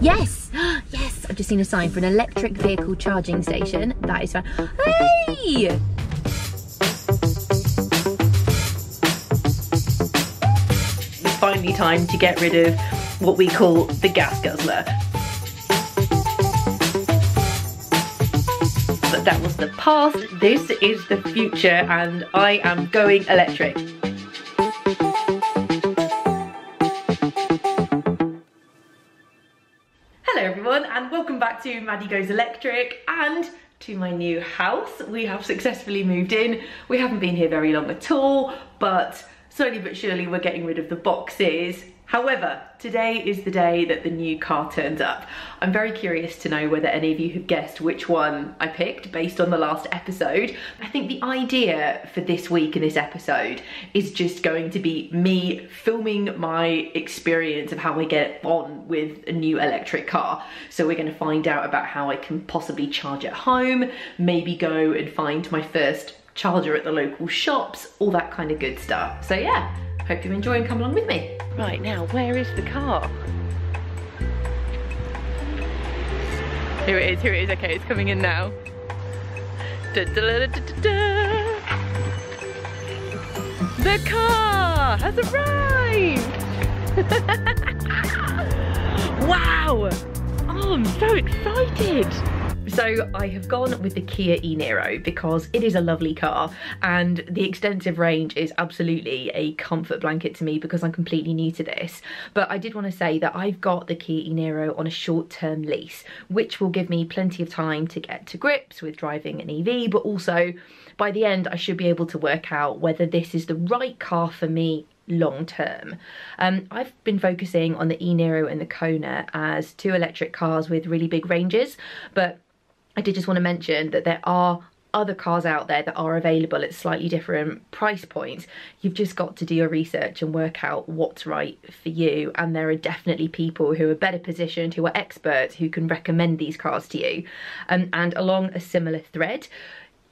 Yes! Yes! I've just seen a sign for an electric vehicle charging station. That is fun. Hey! It's finally time to get rid of what we call the gas guzzler. But that was the past, this is the future, and I am going electric. To Maddie Goes Electric and to my new house. We have successfully moved in. We haven't been here very long at all, but slowly but surely we're getting rid of the boxes However, today is the day that the new car turns up. I'm very curious to know whether any of you have guessed which one I picked based on the last episode. I think the idea for this week in this episode is just going to be me filming my experience of how I get on with a new electric car. So we're gonna find out about how I can possibly charge at home, maybe go and find my first charger at the local shops, all that kind of good stuff. So yeah, hope you enjoy and come along with me. Right, now, where is the car? Here it is, here it is. Okay, it's coming in now. Da, da, da, the car has arrived! wow! Oh, I'm so excited! So I have gone with the Kia e-Niro because it is a lovely car and the extensive range is absolutely a comfort blanket to me because I'm completely new to this. But I did want to say that I've got the Kia e-Niro on a short-term lease, which will give me plenty of time to get to grips with driving an EV, but also by the end I should be able to work out whether this is the right car for me long term. Um, I've been focusing on the e-Niro and the Kona as two electric cars with really big ranges, but I did just want to mention that there are other cars out there that are available at slightly different price points. You've just got to do your research and work out what's right for you. And there are definitely people who are better positioned, who are experts, who can recommend these cars to you. Um, and along a similar thread,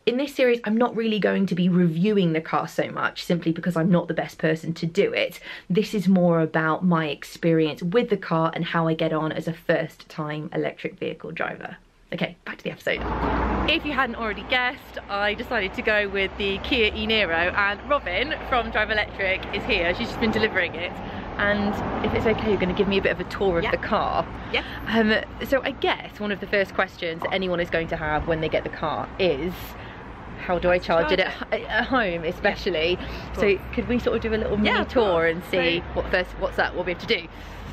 in this series, I'm not really going to be reviewing the car so much simply because I'm not the best person to do it. This is more about my experience with the car and how I get on as a first time electric vehicle driver. Okay, back to the episode. If you hadn't already guessed, I decided to go with the Kia e-Niro and Robyn from Drive Electric is here. She's just been delivering it. And if it's okay, you're going to give me a bit of a tour of yeah. the car. Yeah. Um, so I guess one of the first questions anyone is going to have when they get the car is, how do I charge it at, at home especially? Yeah, so could we sort of do a little mini yeah, tour and see so, what first, what's that, what we have to do?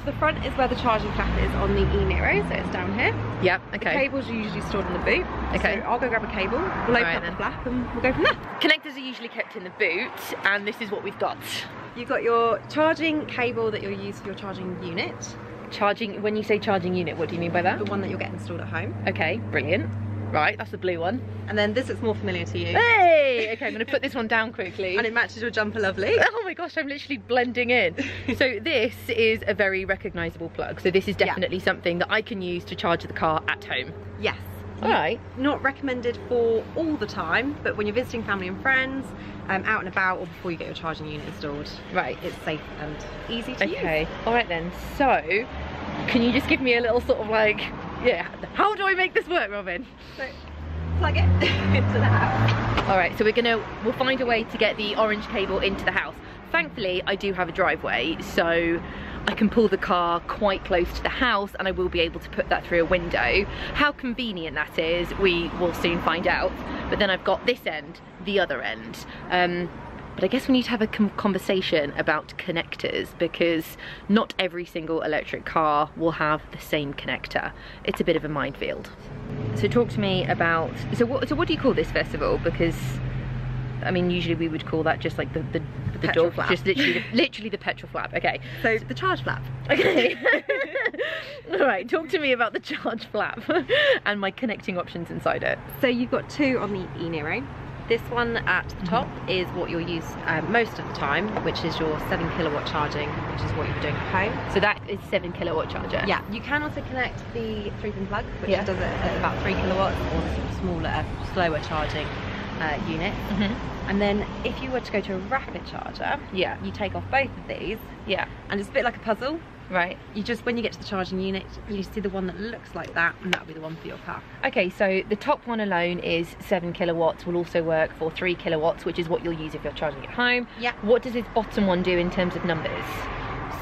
The front is where the charging flap is on the e-Niro, so it's down here. Yep, okay. The cables are usually stored in the boot. Okay. So I'll go grab a cable, we'll open right, up then. the flap and we'll go from there. Connectors are usually kept in the boot and this is what we've got. You've got your charging cable that you'll use for your charging unit. Charging, when you say charging unit, what do you mean by that? The one that you'll get installed at home. Okay, brilliant. Right, that's the blue one. And then this looks more familiar to you. Hey! Okay, I'm gonna put this one down quickly. And it matches your jumper lovely. Oh my gosh, I'm literally blending in. so this is a very recognisable plug. So this is Yeah. definitely something that I can use to charge the car at home. Yes. All right. Not recommended for all the time, but when you're visiting family and friends, um, out and about, or before you get your charging unit installed, Right. it's safe and easy to use. Okay. All right then. So, can you just give me a little sort of like, yeah, how do I make this work, Robyn? So plug it into the house. All right, so we're gonna, we'll find a way to get the orange cable into the house. Thankfully, I do have a driveway, so I can pull the car quite close to the house and I will be able to put that through a window. How convenient that is, we will soon find out. But then I've got this end, the other end. Um, but I guess we need to have a conversation about connectors because not every single electric car will have the same connector. It's a bit of a minefield. So talk to me about, so what, so what do you call this festival? Because, I mean, usually we would call that just like the, the, the Petrol door, flap. just literally the, literally the petrol flap. Okay, So the charge flap. okay. All right, talk to me about the charge flap and my connecting options inside it. So you've got two on the e-Niro. This one at the top is what you'll use um, most of the time, which is your 7 kilowatt charging, which is what you're doing at home. So that is seven kilowatt charger. Yeah, you can also connect the 3 pin plug, which Yeah. does it at about 3 kilowatts, or the sort of smaller, slower charging uh, units. And then if you were to go to a rapid charger, Yeah. you take off both of these, Yeah. and it's a bit like a puzzle. Right. You just, when you get to the charging unit, you see the one that looks like that, and that'll be the one for your car. Okay, so the top one alone is seven kilowatts. Will also work for three kilowatts, which is what you'll use if you're charging at home. Yeah. What does this bottom one do in terms of numbers?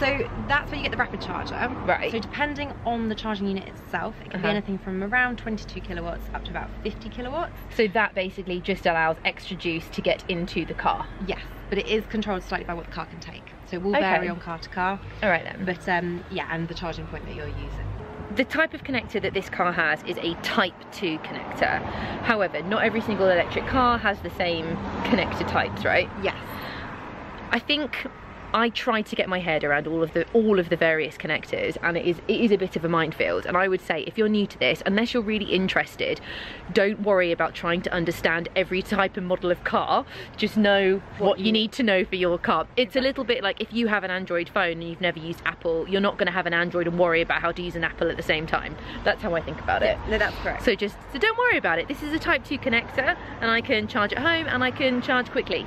So that's where you get the rapid charger. Right. So depending on the charging unit itself, it can Uh-huh. be anything from around 22 kilowatts up to about 50 kilowatts. So that basically just allows extra juice to get into the car. Yes, but it is controlled slightly by what the car can take. So it will Okay. vary on car to car. All right then. But um, yeah, and the charging point that you're using. The type of connector that this car has is a Type 2 connector. However, not every single electric car has the same connector types, right? Yes. I think I tried to get my head around all of the all of the various connectors and it is it is a bit of a minefield and I would say if you're new to this unless you're really interested don't worry about trying to understand every type and model of car just know what, you, you- need to know for your car it's a little bit like if you have an Android phone and you've never used Apple you're not going to have an Android and worry about how to use an Apple at the same time that's how I think about it No, that's correct. so just so don't worry about it. This is a Type 2 connector and I can charge at home and I can charge quickly.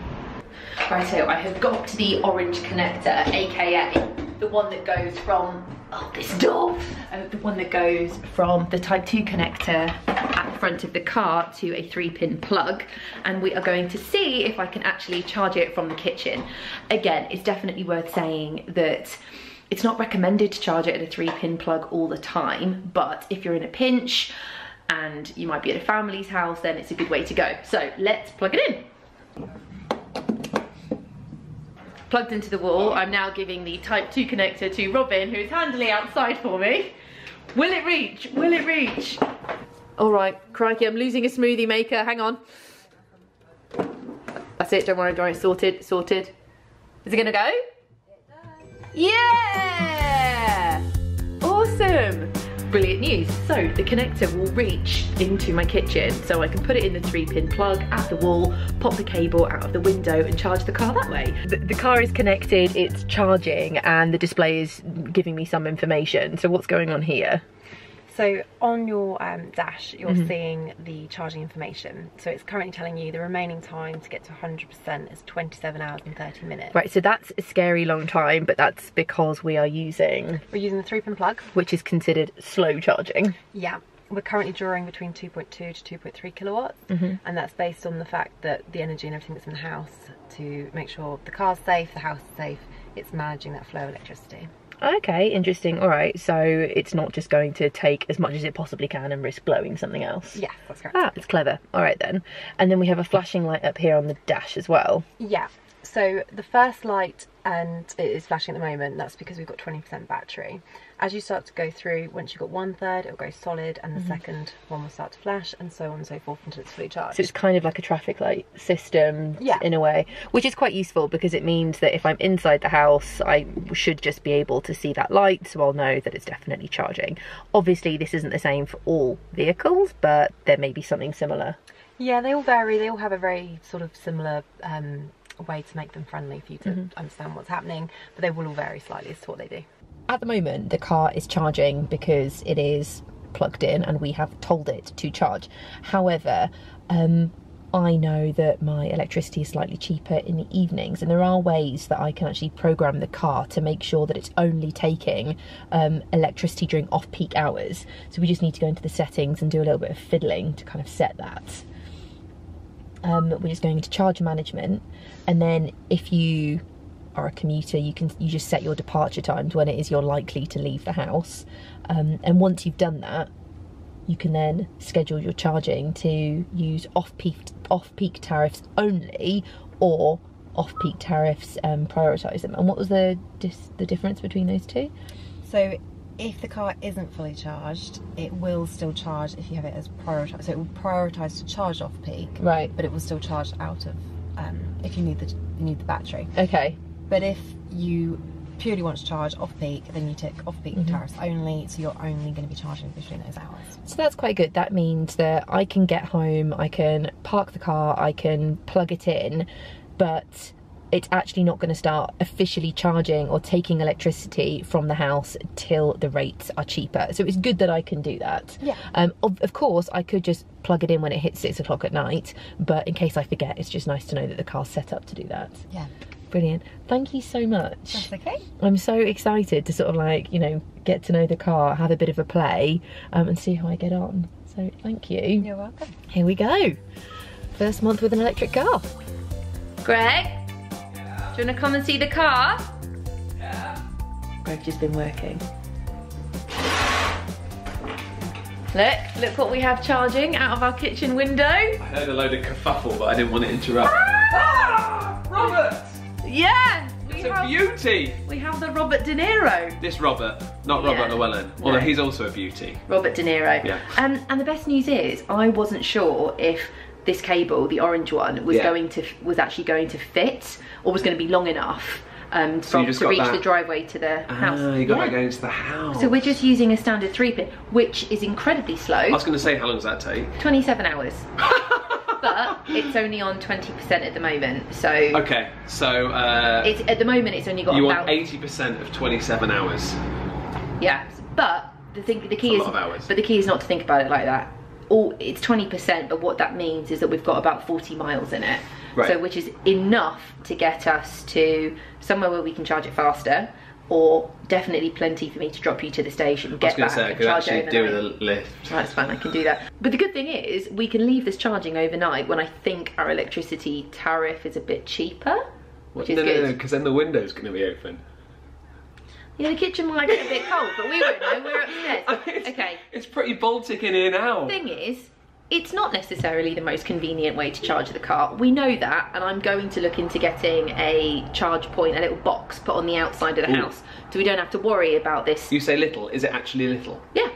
Right, so I have got the orange connector, aka the one that goes from oh this door, uh, the one that goes from the Type 2 connector at the front of the car to a three pin plug and we are going to see if I can actually charge it from the kitchen. Again, it's definitely worth saying that it's not recommended to charge it at a three pin plug all the time, but if you're in a pinch and you might be at a family's house, then it's a good way to go. So let's plug it in. Plugged into the wall, I'm now giving the type 2 connector to Robyn, who is handily outside for me. Will it reach? Will it reach? All right, crikey, I'm losing a smoothie maker, hang on. That's it, don't worry, don't worry, sorted, sorted. Is it gonna go? Yeah! Awesome! Brilliant news. So the connector will reach into my kitchen so I can put it in the three pin plug at the wall, pop the cable out of the window and charge the car that way. The, the car is connected, it's charging and the display is giving me some information. So what's going on here? So on your um, dash, you're Mm-hmm. seeing the charging information. So it's currently telling you the remaining time to get to 100% is 27 hours and 30 minutes. Right, so that's a scary long time, but that's because we are using, We're using the three pin plug. which is considered slow charging. Yeah. We're currently drawing between 2.2 to 2.3 kilowatts, Mm-hmm. and that's based on the fact that the energy and everything that's in the house to make sure the car's safe, the house is safe, it's managing that flow of electricity. Okay, interesting. All right, so it's not just going to take as much as it possibly can and risk blowing something else. Yes, that's correct. Ah, it's clever. All right then. And then we have a flashing light up here on the dash as well. Yeah. So the first light and it is flashing at the moment. That's because we've got 20% battery. As you start to go through, once you've got one third, it'll go solid, and the Mm-hmm. second one will start to flash, and so on and so forth until it's fully charged. So it's kind of like a traffic light system Yeah. in a way, which is quite useful because it means that if I'm inside the house, I should just be able to see that light, so I'll know that it's definitely charging. Obviously, this isn't the same for all vehicles, but there may be something similar. yeah, they all vary. They all have a very sort of similar um, way to make them friendly for you to Mm-hmm. understand what's happening, but they will all vary slightly as to what they do. At the moment, the car is charging because it is plugged in and we have told it to charge. However, um, I know that my electricity is slightly cheaper in the evenings, and there are ways that I can actually program the car to make sure that it's only taking um, electricity during off peak hours. So we just need to go into the settings and do a little bit of fiddling to kind of set that. Um, we're just going into charge management, and then if you are a commuter, you can you just set your departure times when it is you're likely to leave the house, um, and once you've done that, you can then schedule your charging to use off-peak off-peak tariffs only, or off-peak tariffs um, prioritize them. And what was the the difference between those two? So if the car isn't fully charged, it will still charge if you have it as prioritized. So it will prioritize to charge off peak, Right. but it will still charge out of um, if you need the you need the battery. Okay. But if you purely want to charge off peak, then you tick off peak Mm-hmm. peak tariffs only. So you're only going to be charging between those hours. So that's quite good. That means that I can get home, I can park the car, I can plug it in, but it's actually not going to start officially charging or taking electricity from the house till the rates are cheaper. So it's good that I can do that. Yeah. Um, of, of course, I could just plug it in when it hits six o'clock at night, but in case I forget, it's just nice to know that the car's set up to do that. Yeah. Brilliant. Thank you so much. That's okay. I'm so excited to sort of like, you know, get to know the car, have a bit of a play, um, and see how I get on. So thank you. You're welcome. Here we go. First month with an electric car. Greg, do you want to come and see the car? Yeah. Greg's just been working. Look, look what we have charging out of our kitchen window. I heard a load of kerfuffle, but I didn't want to interrupt. Ah! Robert! Yeah, we It's a have, beauty! we have the Robert De Niro. This Robert, not Robert Yeah. Llewellyn, although No. he's also a beauty. Robert De Niro. Yeah. Um, and the best news is, I wasn't sure if this cable, the orange one, was Yeah. going to was actually going to fit or was going to be long enough um, from, just to reach that- the driveway to the house. Ah, you got Yeah. that going to the house. So we're just using a standard three pin, which is incredibly slow, I was going to say, how long does that take? 27 hours. but it's only on 20% at the moment, so Okay, so uh, it's at the moment it's only got you about want 80% of 27 hours. Yeah, but the thing, the key is, lot of hours. but the key is not to think about it like that. All it's twenty percent, but what that means is that we've got about forty miles in it, Right. so which is enough to get us to somewhere where we can charge it faster, or definitely plenty for me to drop you to the station, I was get going back, to say, I and charge actually do with a lift. That's fine, I can do that. But the good thing is, we can leave this charging overnight when I think our electricity tariff is a bit cheaper, which is no, good. no, no, because then the window's going to be open. Yeah, the kitchen might get a bit cold, but we won't know. We're upstairs. It's- Okay. It's pretty Baltic in here now. The thing is, it's not necessarily the most convenient way to charge the car. We know that, and I'm going to look into getting a charge point, a little box put on the outside of the Ooh. house, so we don't have to worry about this. You say little, is it actually little? yeah,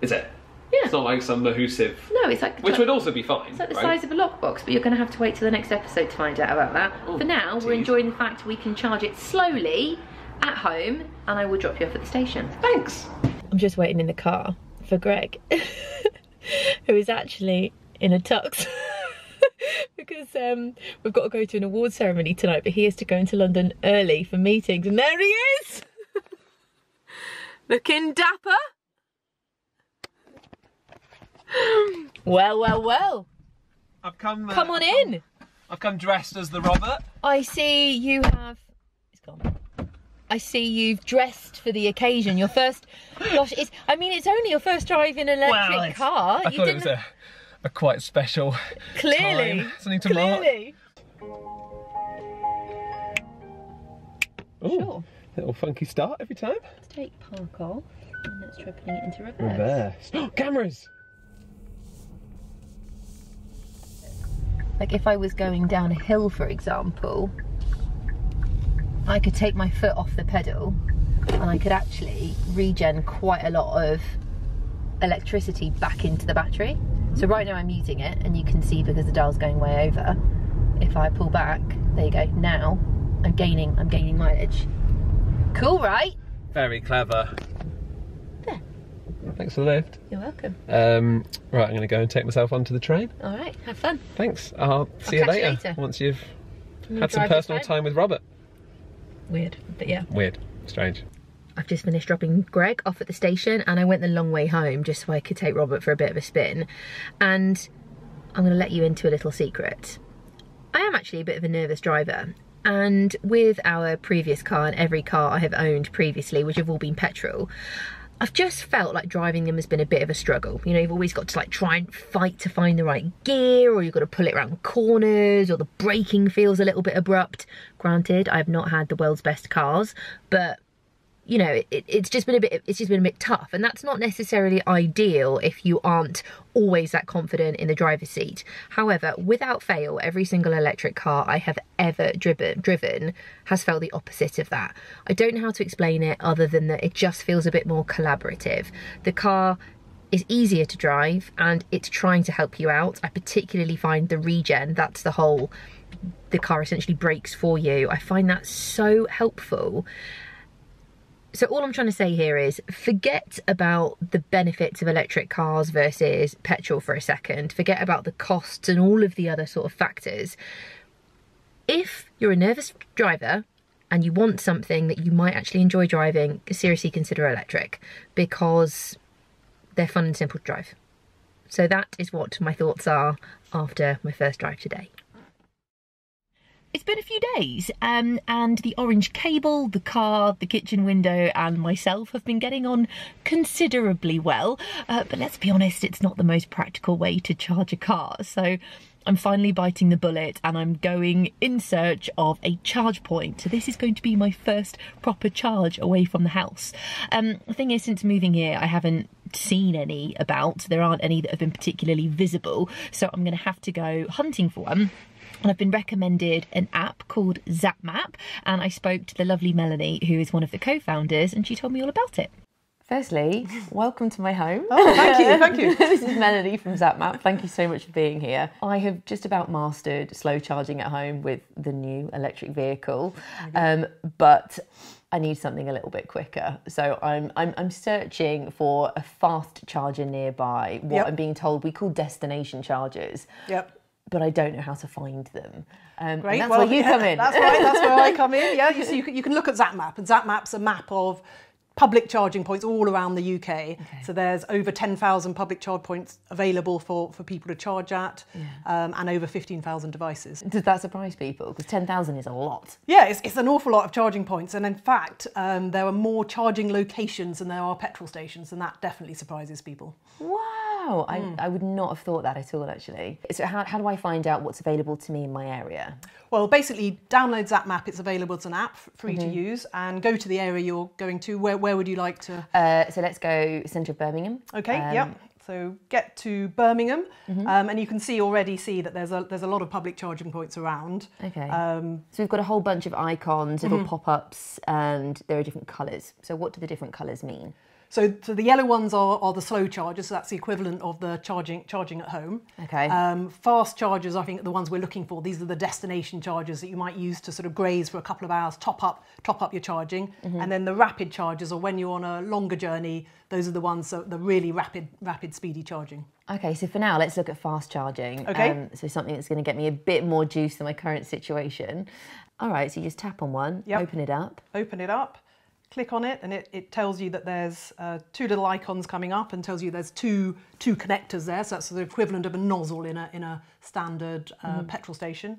Is it? yeah. It's not like some Mahusiv, no, it's like which would also be fine. it's like the right? size of a lockbox, but you're going to have to wait till the next episode to find out about that. Oh, For now, we're enjoying the fact we can charge it slowly at home, and I will drop you off at the station. Thanks. I'm just waiting in the car for Greg, who is actually in a tux. because um, we've got to go to an award ceremony tonight, but he has to go into London early for meetings, and there he is! Looking dapper. Well, well, well. I've come. uh, Come on I've come- in. I've come dressed as the Robert. I see you have. I see you've dressed for the occasion. Your first. Gosh, it's. I mean, it's only your first drive in an electric it's- car. I you thought it was a, a quite special Clearly. time. Something to mark. Clearly. Ooh, Sure. Little funky start every time. Let's take park off and let's try putting it into reverse. Reverse. Cameras. Like if I was going down a hill, for example, I could take my foot off the pedal and I could actually regen quite a lot of electricity back into the battery. So right now I'm using it and you can see because the dial's going way over. If I pull back, there you go. Now I'm gaining, I'm gaining mileage. Cool, right? Very clever. There. Thanks for the lift. You're welcome. Um, right, I'm going to go and take myself onto the train. All right, have fun. Thanks. I'll see you catch you later, later. once you've had some personal time with Robert. Weird, but yeah. Weird. Strange. I've just finished dropping Greg off at the station and I went the long way home just so I could take Robert for a bit of a spin. And I'm going to let you into a little secret. I am actually a bit of a nervous driver. And with our previous car and every car I have owned previously, which have all been petrol, I've just felt like driving them has been a bit of a struggle. You know, you've always got to like try and fight to find the right gear, or you've got to pull it around corners, or the braking feels a little bit abrupt. Granted, I've not had the world's best cars, but you know, it, it's just been a bit, it's just been a bit tough. And that's not necessarily ideal if you aren't always that confident in the driver's seat. However, without fail, every single electric car I have ever driven, driven has felt the opposite of that. I don't know how to explain it other than that it just feels a bit more collaborative. The car is easier to drive and it's trying to help you out. I particularly find the regen, that's the whole, the car essentially brakes for you. I find that so helpful. So all I'm trying to say here is forget about the benefits of electric cars versus petrol for a second. Forget about the costs and all of the other sort of factors. If you're a nervous driver and you want something that you might actually enjoy driving, seriously consider electric because they're fun and simple to drive. So that is what my thoughts are after my first drive today. It's been a few days, um, and the orange cable, the car, the kitchen window, and myself have been getting on considerably well. Uh, but let's be honest, it's not the most practical way to charge a car. So I'm finally biting the bullet and I'm going in search of a charge point. So this is going to be my first proper charge away from the house. Um, the thing is, since moving here, I haven't seen any about. There aren't any that have been particularly visible. So I'm going to have to go hunting for one. And I've been recommended an app called ZapMap, and I spoke to the lovely Melanie, who is one of the co-founders, and she told me all about it. Firstly, welcome to my home. Oh, thank you, thank you. this is Melanie from ZapMap. Thank you so much for being here. I have just about mastered slow charging at home with the new electric vehicle, um, but I need something a little bit quicker. So I'm I'm, I'm searching for a fast charger nearby. What Yep. I'm being told we call destination chargers. Yep. But I don't know how to find them. Um, Great. And that's well, where you come in. That's right. That's where I come in. Yeah. You, so you can, you can look at ZapMap, and ZapMap's a map of public charging points all around the UK. So there's over 10,000 public charge points available for, for people to charge at, um, and over 15,000 devices. Does that surprise people? Because 10,000 is a lot. Yeah, it's, it's an awful lot of charging points, and in fact, um, there are more charging locations than there are petrol stations, and that definitely surprises people. Wow, I, Hmm. I would not have thought that at all actually. So how, how do I find out what's available to me in my area? Well, basically, download ZapMap. It's available as an app, f- free Mm-hmm. to use, and go to the area you're going to. Where, where would you like to? Uh, so let's go centre of Birmingham. Okay, Um, yep. So get to Birmingham, Mm-hmm. um, and you can see already see that there's a there's a lot of public charging points around. Okay. Um, so we've got a whole bunch of icons, Mm-hmm. little pop-ups, and there are different colours. So what do the different colours mean? So, so the yellow ones are, are the slow chargers. So that's the equivalent of the charging charging at home. Okay. Um, fast chargers, I think, are the ones we're looking for. These are the destination chargers that you might use to sort of graze for a couple of hours, top up top up your charging, Mm-hmm. and then the rapid chargers are when you're on a longer journey. Those are the ones that the really rapid rapid speedy charging. Okay, so for now, let's look at fast charging. Okay. Um, so something that's going to get me a bit more juice than my current situation. All right, so you just tap on one, Yep. open it up. open it up, click on it, and it, it tells you that there's uh, two little icons coming up and tells you there's two two connectors there. So that's the equivalent of a nozzle in a in a standard uh, petrol station,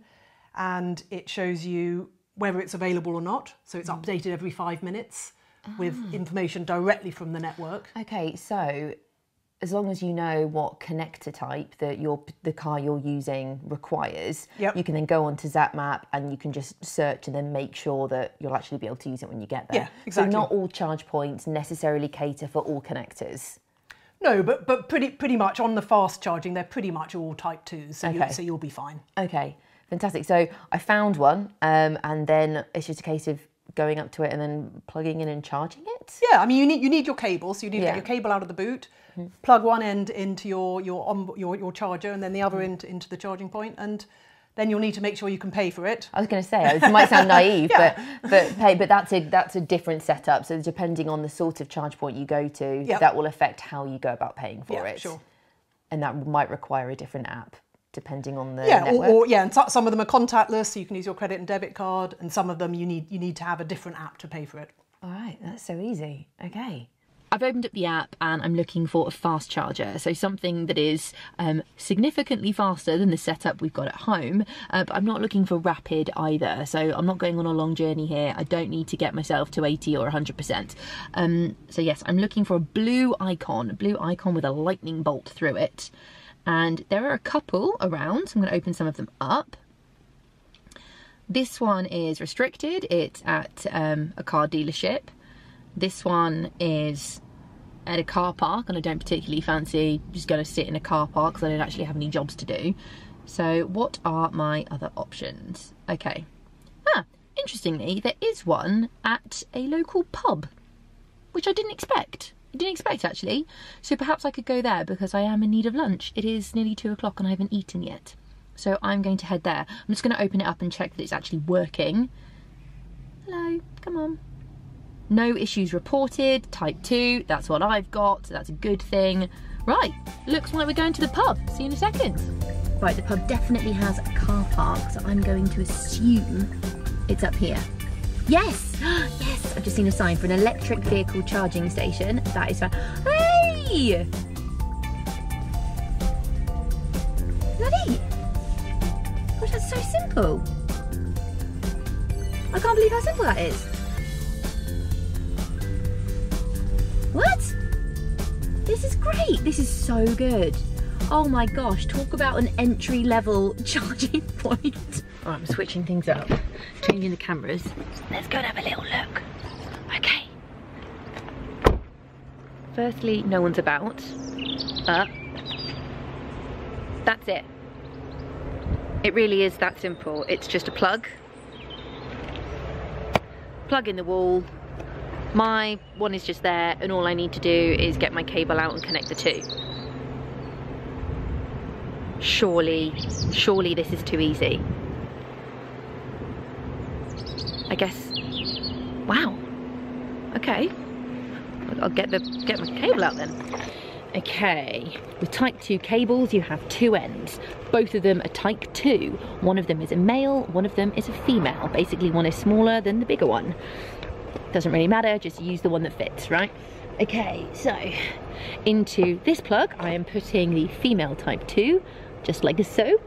and it shows you whether it's available or not. So it's updated every five minutes with information directly from the network. Okay, so as long as you know what connector type that your the car you're using requires, Yep. you can then go onto ZapMap and you can just search and then make sure that you'll actually be able to use it when you get there. Yeah, exactly. So not all charge points necessarily cater for all connectors. No, but but pretty pretty much on the fast charging, they're pretty much all Type twos. So Okay. you, so you'll be fine. Okay, fantastic. So I found one, um, and then it's just a case of going up to it and then plugging in and charging it. Yeah, I mean you need you need your cable, so you need to get your cable out of the boot, plug one end into your your on, your your charger, and then the other mm. end into the charging point, and then you'll need to make sure you can pay for it. I was going to say it might sound naive, Yeah. but but hey, but that's a that's a different setup. So depending on the sort of charge point you go to, Yep. that will affect how you go about paying for Yeah, it. sure. And that might require a different app depending on the Yeah, or, or yeah, and so, some of them are contactless, so you can use your credit and debit card, and some of them you need you need to have a different app to pay for it. All right, that's so easy. Okay. I've opened up the app and I'm looking for a fast charger, so something that is um, significantly faster than the setup we've got at home. Uh, but I'm not looking for rapid either, so I'm not going on a long journey here. I don't need to get myself to 80 or 100%. Um, so yes, I'm looking for a blue icon, a blue icon with a lightning bolt through it. And there are a couple around, so I'm going to open some of them up. This one is restricted. It's at um, a car dealership. This one is at a car park, and I don't particularly fancy just going to sit in a car park because I don't actually have any jobs to do. So, what are my other options? Okay. Ah, interestingly, there is one at a local pub, which I didn't expect. I didn't expect actually. So perhaps I could go there because I am in need of lunch. It is nearly two o'clock and I haven't eaten yet. So I'm going to head there. I'm just going to open it up and check that it's actually working. Hello, come on. No issues reported. Type 2, that's what I've got. That's a good thing. Right, looks like we're going to the pub. See you in a second. Right, the pub definitely has a car park, so I'm going to assume it's up here. Yes! yes! I've just seen a sign for an electric vehicle charging station. That is fine. Hey! Bloody! Gosh, that's so simple. I can't believe how simple that is. This is great. This is so good. Oh my gosh, talk about an entry level charging point. Right, I'm switching things up, changing the cameras. Let's go and have a little look. Okay. Firstly, no one's about. Uh, that's it. It really is that simple. It's just a plug. Plug in the wall. My one is just there and all I need to do is get my cable out and connect the two. Surely, surely this is too easy. I guess, wow, okay. I'll get the get my cable out then. Okay, with type 2 cables you have two ends. Both of them are type 2. One of them is a male, one of them is a female. Basically one is smaller than the bigger one. Doesn't really matter, just use the one that fits, right? Okay, so into this plug I am putting the female type 2, just like so.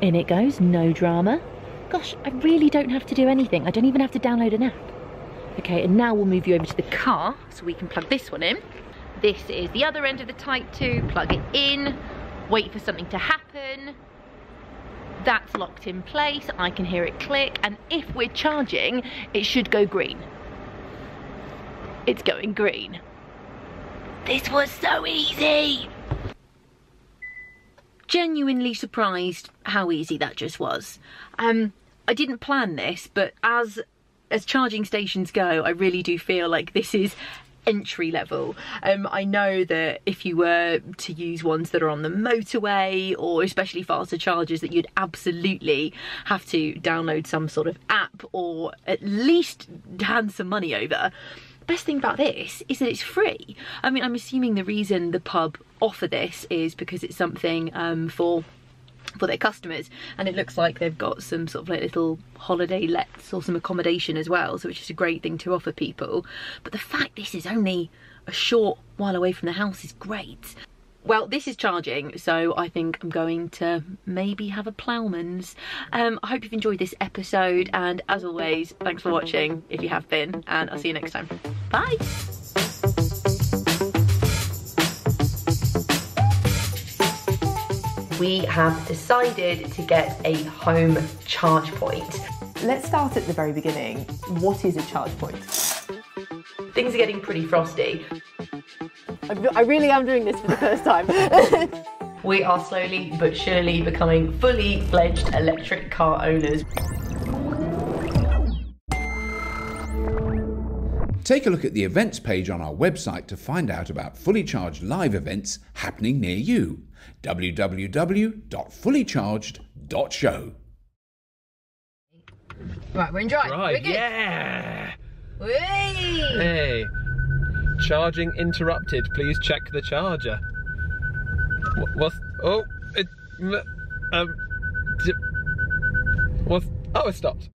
In it goes, no drama. Gosh, I really don't have to do anything. I don't even have to download an app. Okay, and now we'll move you over to the car so we can plug this one in. This is the other end of the Type 2, plug it in, wait for something to happen. That's locked in place, I can hear it click, and if we're charging, it should go green. It's going green. This was so easy! Genuinely surprised how easy that just was. Um, I didn't plan this, but as as charging stations go, I really do feel like this is entry level. Um, I know that if you were to use ones that are on the motorway or especially faster chargers that you'd absolutely have to download some sort of app or at least hand some money over. The best thing about this is that it's free. I mean, I'm assuming the reason the pub offer this is because it's something um, for for their customers and it looks like they've got some sort of like little holiday lets or some accommodation as well so it's just a great thing to offer people. But the fact this is only a short while away from the house is great. Well this is charging so I think I'm going to maybe have a ploughman's um, I hope you've enjoyed this episode and as always thanks for watching if you have been and I'll see you next time. Bye we have decided to get a home charge point. Let's start at the very beginning. What is a charge point? Things are getting pretty frosty. I really am doing this for the first time. we are slowly but surely becoming fully fledged electric car owners. Take a look at the events page on our website to find out about fully charged live events happening near you. www.fullycharged.show. Right, we're in drive. Right, we're good. yeah. Whee! Hey. Charging interrupted. Please check the charger. What, what's. Oh, it. Um. What's. Oh, it stopped.